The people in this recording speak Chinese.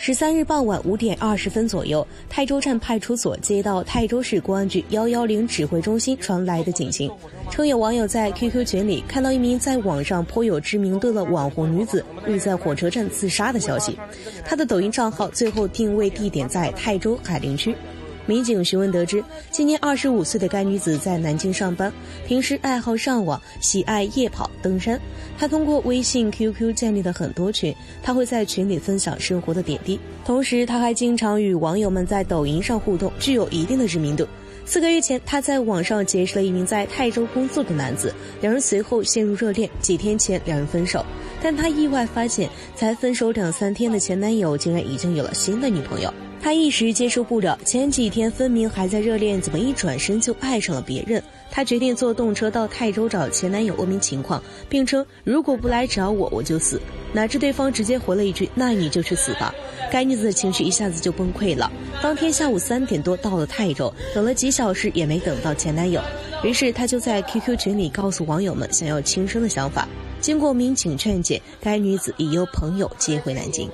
十三日傍晚五点二十分左右，泰州站派出所接到泰州市公安局幺幺零指挥中心传来的警情，称有网友在 QQ 群里看到一名在网上颇有知名度的网红女子欲在火车站自杀的消息。她的抖音账号最后定位地点在泰州海陵区。民警询问得知，今年二十五岁的该女子在南京上班，平时爱好上网，喜爱夜跑、登山。她通过微信、QQ 建立了很多群，她会在群里分享生活的点滴。同时，她还经常与网友们在抖音上互动，具有一定的知名度。四个月前，她在网上结识了一名在泰州工作的男子，两人随后陷入热恋。几天前，两人分手，但她意外发现，才分手两三天的前男友竟然已经有了新的女朋友。她一时接受不了，前几天分明还在热恋，怎么一转身就爱上了别人？她决定坐动车到泰州找前男友问明情况，并称如果不来找我，我就死。哪知对方直接回了一句：“那你就去死吧。”该女子的情绪一下子就崩溃了。当天下午三点多到了泰州，等了几小时也没等到前男友，于是她就在 QQ 群里告诉网友们想要轻生的想法。经过民警劝解，该女子已由朋友接回南京。